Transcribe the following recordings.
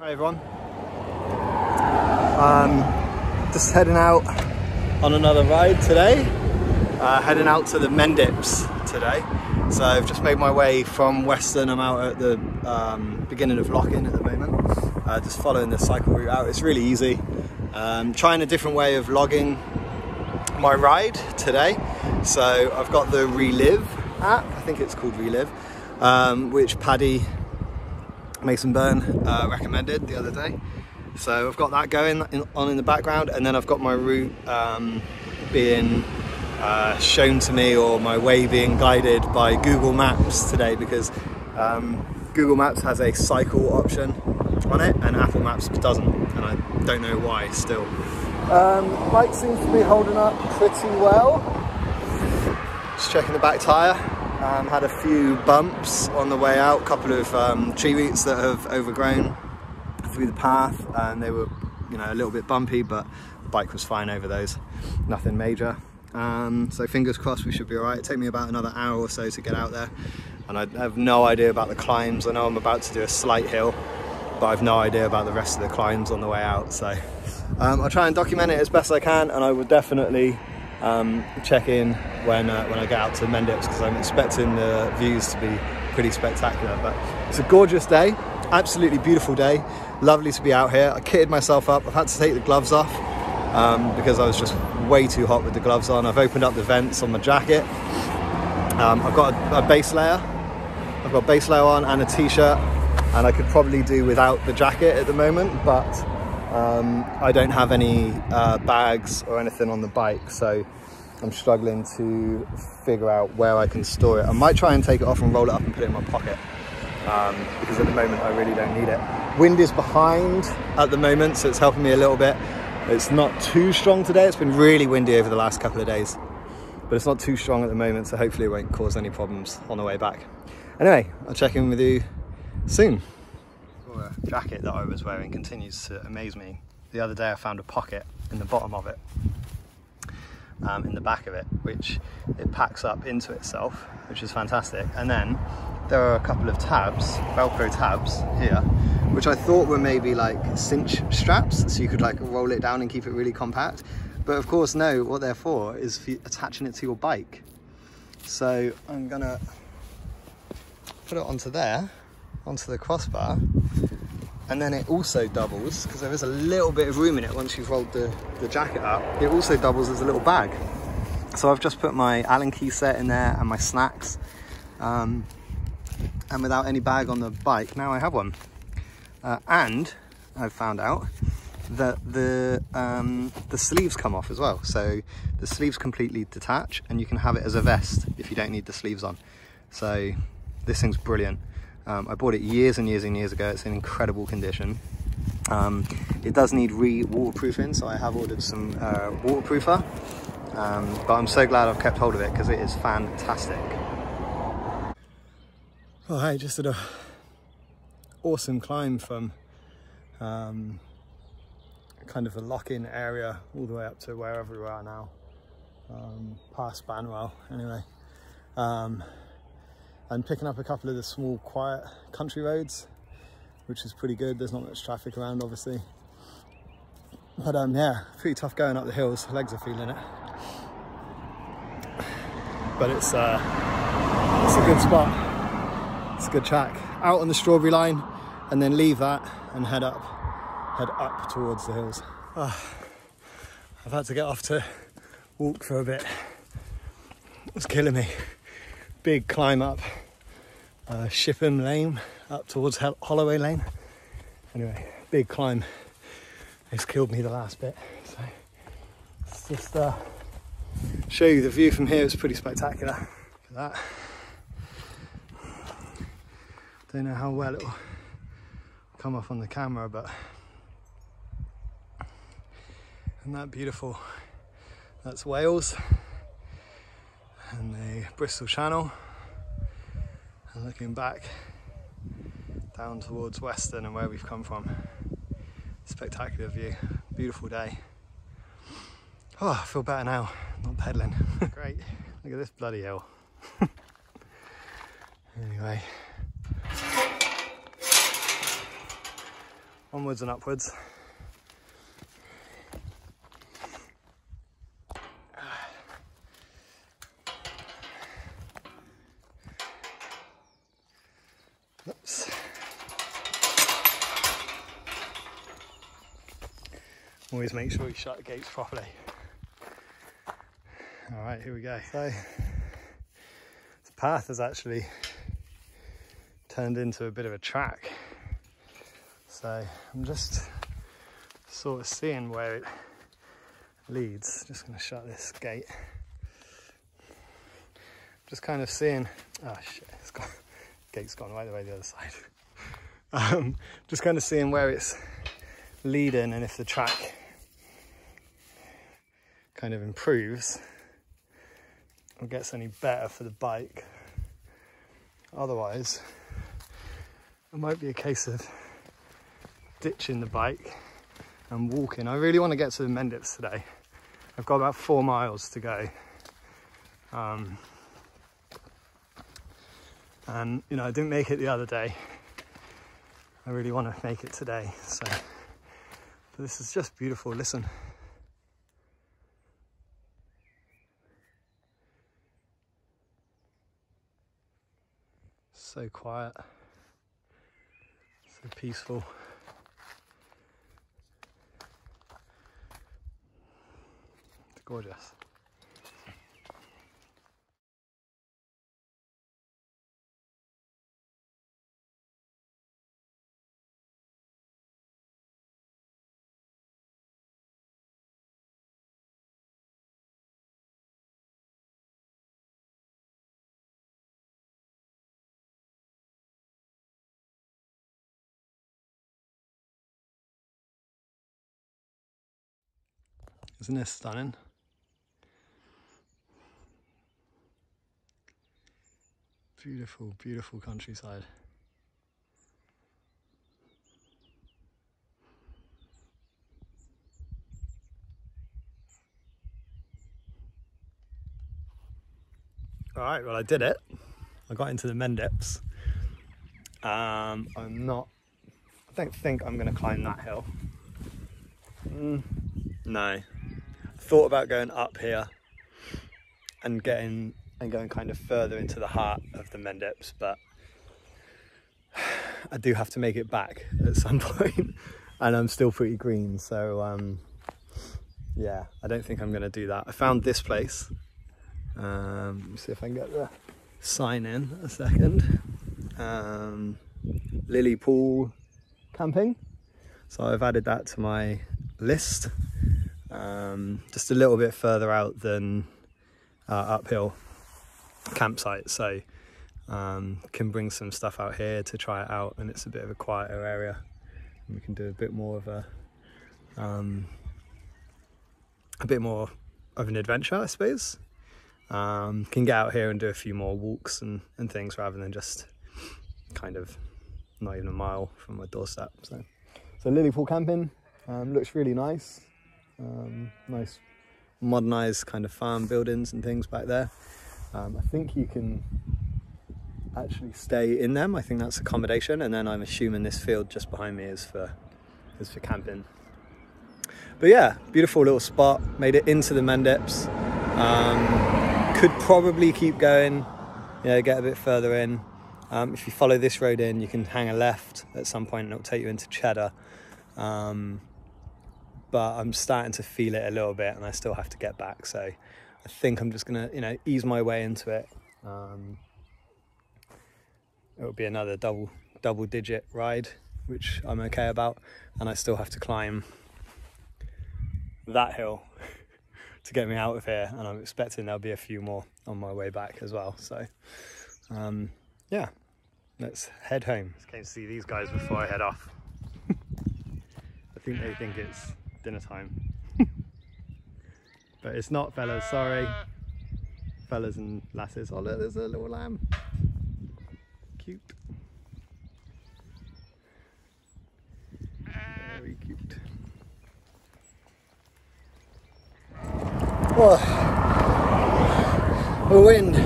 Hi everyone. Um, just heading out on another ride today. Uh, heading out to the Mendips today. So I've just made my way from Weston. I'm out at the um, beginning of Locking at the moment. Uh, just following the cycle route out. It's really easy. Um, trying a different way of logging my ride today. So I've got the Relive app. I think it's called Relive, um, which Paddy Mason Burn uh, recommended the other day. So I've got that going in, on in the background and then I've got my route um, being uh, shown to me or my way being guided by Google Maps today because um, Google Maps has a cycle option on it and Apple Maps doesn't and I don't know why still. Um, bike seems to be holding up pretty well. Just checking the back tyre. Um, had a few bumps on the way out, a couple of um, tree roots that have overgrown through the path and they were you know a little bit bumpy but the bike was fine over those, nothing major. Um, so fingers crossed we should be alright. It take me about another hour or so to get out there and I have no idea about the climbs. I know I'm about to do a slight hill but I've no idea about the rest of the climbs on the way out so um, I'll try and document it as best I can and I will definitely um, check in when uh, when I get out to Mendips because I'm expecting the views to be pretty spectacular. But it's a gorgeous day, absolutely beautiful day, lovely to be out here. I kitted myself up. I've had to take the gloves off um, because I was just way too hot with the gloves on. I've opened up the vents on my jacket. Um, I've got a, a base layer. I've got a base layer on and a t-shirt, and I could probably do without the jacket at the moment, but um, I don't have any uh, bags or anything on the bike, so I'm struggling to figure out where I can store it. I might try and take it off and roll it up and put it in my pocket, um, because at the moment I really don't need it. Wind is behind at the moment, so it's helping me a little bit. It's not too strong today. It's been really windy over the last couple of days, but it's not too strong at the moment, so hopefully it won't cause any problems on the way back. Anyway, I'll check in with you soon jacket that I was wearing continues to amaze me. The other day I found a pocket in the bottom of it, um, in the back of it, which it packs up into itself, which is fantastic. And then there are a couple of tabs, Velcro tabs here, which I thought were maybe like cinch straps, so you could like roll it down and keep it really compact. But of course, no, what they're for is for attaching it to your bike. So I'm gonna put it onto there, onto the crossbar, and then it also doubles because there is a little bit of room in it once you've rolled the, the jacket up. It also doubles as a little bag. So I've just put my Allen key set in there and my snacks um, and without any bag on the bike now I have one. Uh, and I've found out that the um, the sleeves come off as well. So the sleeves completely detach and you can have it as a vest if you don't need the sleeves on. So this thing's brilliant um, I bought it years and years and years ago. It's in incredible condition. Um, it does need re-waterproofing, so I have ordered some uh, waterproofer. Um, but I'm so glad I've kept hold of it because it is fantastic. Oh, I just did a awesome climb from um, kind of the Locking area all the way up to wherever we are now, um, past Banwell anyway. And picking up a couple of the small quiet country roads which is pretty good. There's not much traffic around obviously. But um yeah pretty tough going up the hills. Legs are feeling it. But it's uh it's a good spot. It's a good track. Out on the strawberry line and then leave that and head up head up towards the hills. Oh, I've had to get off to walk for a bit. It's killing me. Big climb up uh, Shipham Lane up towards Holloway Lane. Anyway, big climb. It's killed me the last bit. So let's just uh, show you the view from here. It's pretty spectacular. Look at that. Don't know how well it'll come off on the camera, but isn't that beautiful? That's Wales and the Bristol Channel. And looking back down towards Weston and where we've come from. Spectacular view, beautiful day. Oh, I feel better now, not pedaling. Great, look at this bloody hill. anyway. onwards and upwards. Oops. Always make sure you shut the gates properly. All right, here we go. So the path has actually turned into a bit of a track. So I'm just sort of seeing where it leads. Just gonna shut this gate. Just kind of seeing, oh shit, it's gone, gate's gone right away the other side. Um, just kind of seeing where it's leading and if the track kind of improves or gets any better for the bike. Otherwise, it might be a case of ditching the bike and walking. I really want to get to the Mendips today. I've got about four miles to go. Um, and you know, I didn't make it the other day. I really want to make it today. So but this is just beautiful. Listen. So quiet, so peaceful. It's gorgeous. Isn't this stunning? Beautiful, beautiful countryside. All right, well, I did it. I got into the Mendips. Um, I'm not, I don't think I'm going to climb that hill. Mm, no, thought about going up here and getting and going kind of further into the heart of the Mendips, but I do have to make it back at some point, and I'm still pretty green, so um, yeah, I don't think I'm going to do that. I found this place. Um, see if I can get the sign in a second. Um, Lily Pool Camping. So I've added that to my list um, just a little bit further out than uh, uphill campsite. So um, can bring some stuff out here to try it out, and it's a bit of a quieter area. And we can do a bit more of a um, a bit more of an adventure, I suppose. Um, can get out here and do a few more walks and, and things rather than just kind of not even a mile from my doorstep. So, so Lilypool camping um, looks really nice. Um, nice modernized kind of farm buildings and things back there. Um, I think you can actually stay in them. I think that's accommodation, and then I'm assuming this field just behind me is for is for camping. But yeah, beautiful little spot. Made it into the Mendips. Um, could probably keep going. You know, get a bit further in. Um, if you follow this road in, you can hang a left at some point, and it'll take you into Cheddar. Um, but I'm starting to feel it a little bit and I still have to get back. So I think I'm just gonna, you know, ease my way into it. Um, it'll be another double double digit ride, which I'm okay about, and I still have to climb that hill to get me out of here, and I'm expecting there'll be a few more on my way back as well. So um, yeah, let's head home. Just came to see these guys before I head off. I think they think it's dinner time. but it's not fellas, sorry. Fellas and lasses. Oh look, there's a little lamb. Cute. Very cute. Oh, the wind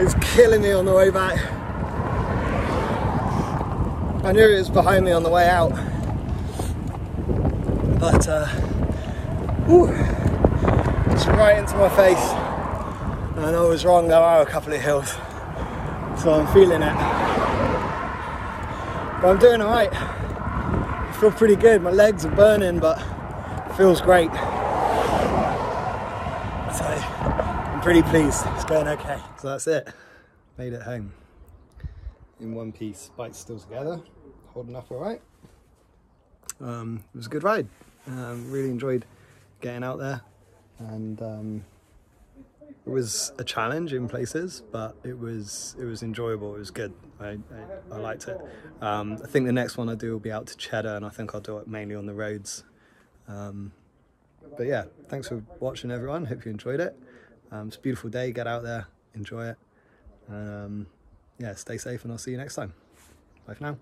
is killing me on the way back. I knew it was behind me on the way out but uh, whew, it's right into my face. And I was wrong, there are a couple of hills, so I'm feeling it. But I'm doing alright. I feel pretty good. My legs are burning, but it feels great. So I'm pretty pleased. It's going okay. So that's it. Made it home. In one piece. Bike's still together. Holding up alright. Um, it was a good ride. Um, really enjoyed getting out there and um, it was a challenge in places, but it was it was enjoyable. It was good. I, I, I liked it. Um, I think the next one I do will be out to Cheddar, and I think I'll do it mainly on the roads. Um, but yeah, thanks for watching, everyone. Hope you enjoyed it. Um, it's a beautiful day. Get out there, enjoy it. Um, yeah, stay safe, and I'll see you next time. Bye for now.